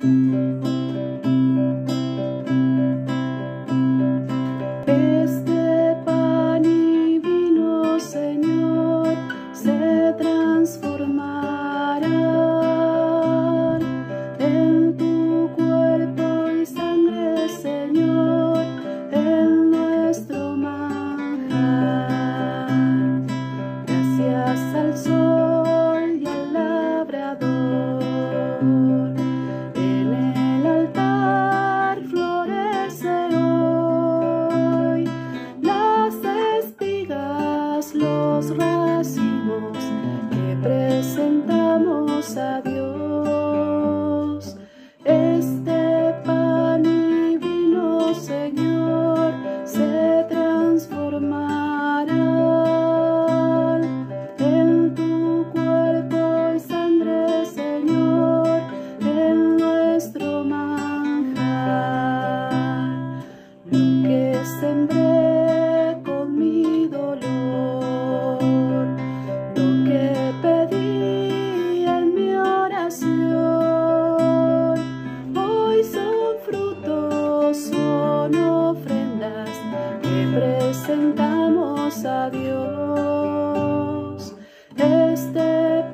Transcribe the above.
Música sabio. a Dios. Este